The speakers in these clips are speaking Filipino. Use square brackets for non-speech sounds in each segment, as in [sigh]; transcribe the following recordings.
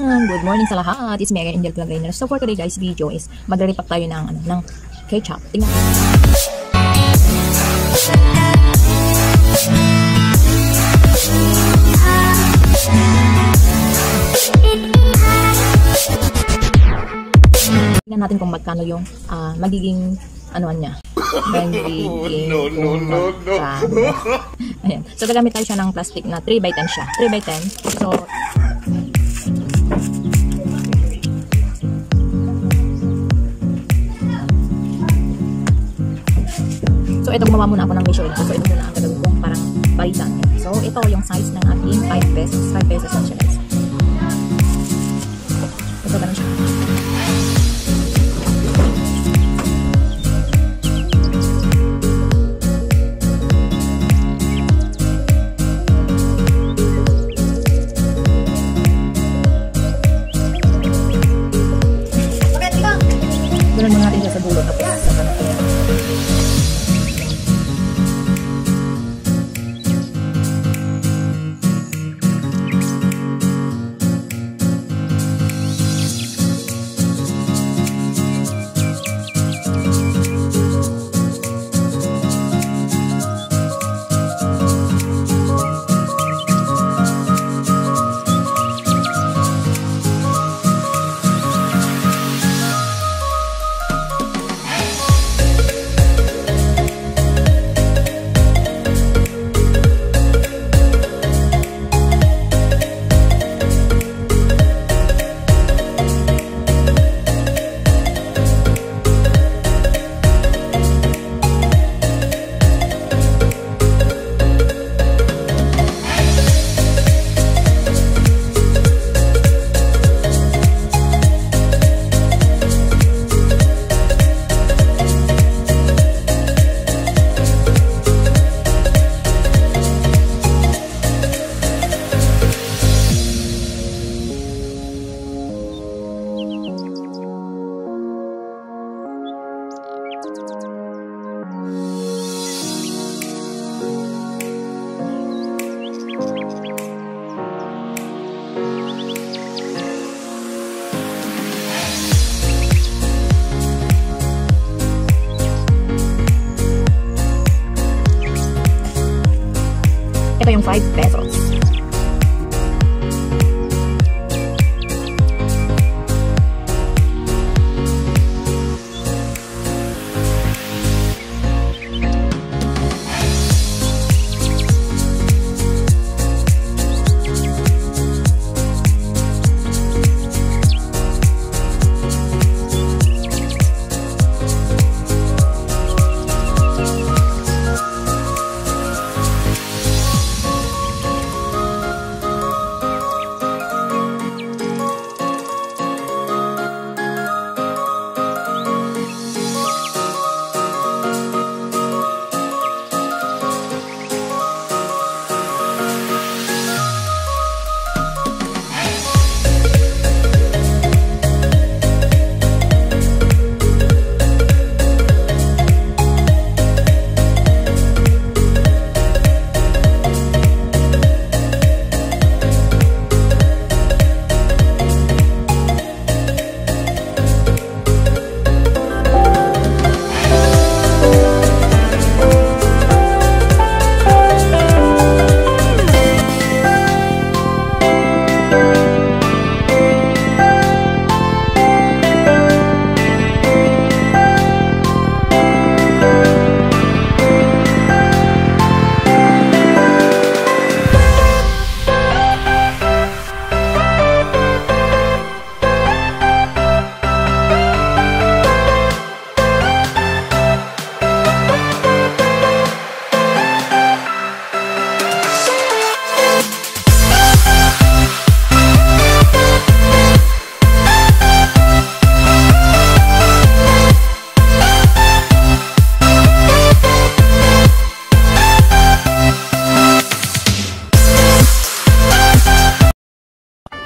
Ayan, good morning sa lahat. It's me again, Angel Plagainer. So for today guys, video is magre-repack tayo ng, ano, ng ketchup. Tingnan. Tingnan natin kung magkano yung ah, magiging ano niya. Magiging [laughs] No, no, no, no. magkano. Ayan. So gagamit tayo siya ng plastic na 3 by 10 siya. 3 by 10. So So, ito gumawa muna ako ng measuring ko. So, ito muna ang gagawin kong parang palitan. So, ito yung size ng aking 5 pesos. 5 pesos lang siya guys. Ito ganun siya. Ganun muna natin sa dulo. Tapos, sa Ito yung 5 pesos.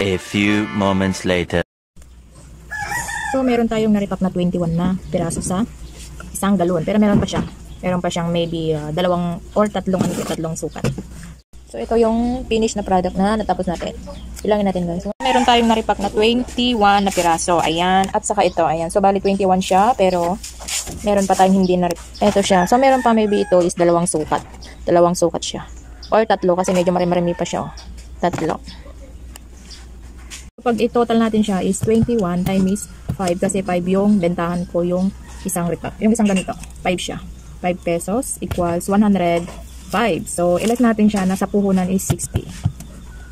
A few moments later. So, meron tayong naripak na 21 na piraso sa isang galon. Pero meron pa siya. Meron pa siyang maybe uh, dalawang or tatlong ano, tatlong sukat. So, ito yung finish na product na natapos natin. Bilangin natin guys. So, meron tayong naripak na 21 na piraso. Ayan. At saka ito. Ayan. So, bali 21 siya. Pero, meron pa tayong hindi na Ito siya. So, meron pa maybe ito is dalawang sukat. Dalawang sukat siya. Or tatlo kasi medyo marami-marami pa siya. Oh. Tatlo. Pag i-total natin siya is 21 times 5 kasi 5 yung bentahan ko yung isang repack. Yung isang ganito. 5 siya. 5 pesos equals 100 5. So, ilike natin siya, nasa puhunan is 60.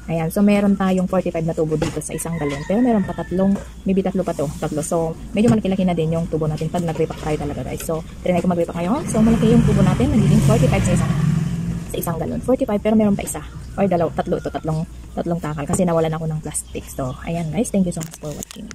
Ayan, so meron tayong 45 na tubo dito sa isang galon. Pero meron pa tatlong, maybe tatlo pa to, tatlo. So, medyo malaki-laki na din yung tubo natin pag nag-repack tayo talaga guys. So, trinay ko mag-repack ngayon. So, malaki yung tubo natin, nagiging 45 sa isang sa isang galon. 45 pero meron pa isa. Or dalaw, tatlo ito, tatlong, tatlong takal kasi nawalan ako ng plastic. So, ayan guys, thank you so much for watching.